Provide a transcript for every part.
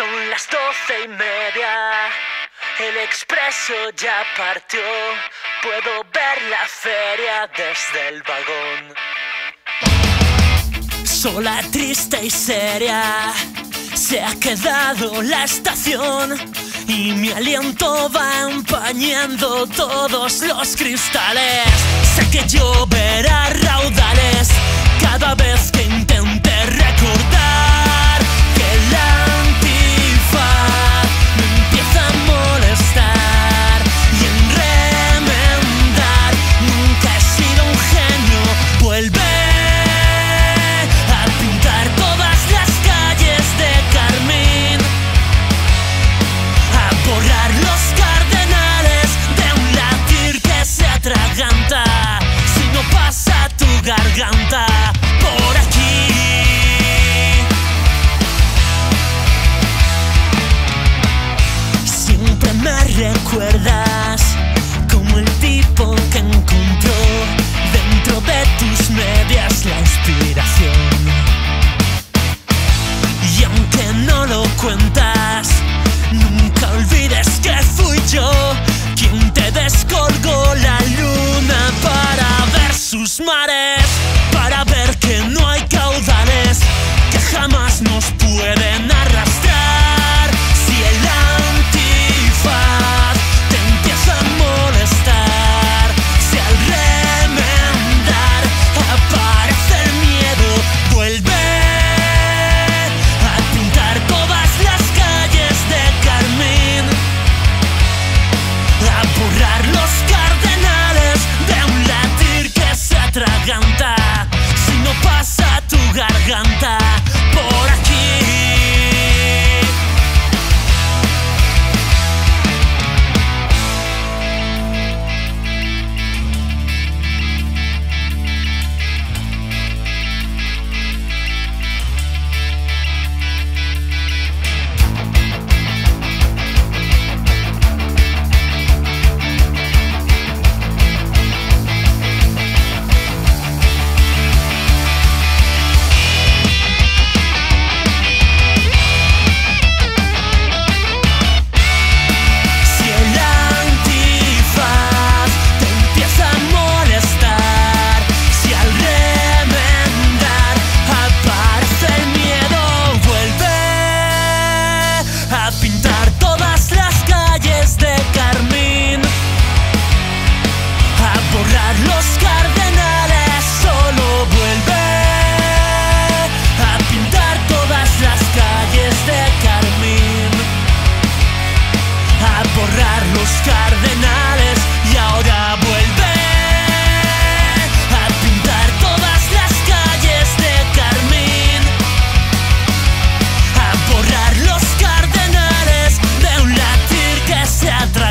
Son las doce y media, el expreso ya partió, puedo ver la feria desde el vagón. Sola, triste y seria, se ha quedado la estación y mi aliento va empañando todos los cristales. Sé que lloverá raudales cada vez que recuerdas como el tipo que encontró dentro de tus medias la inspiración. Y aunque no lo cuentas, nunca olvides que fui yo quien te descubrió. garganta.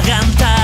garganta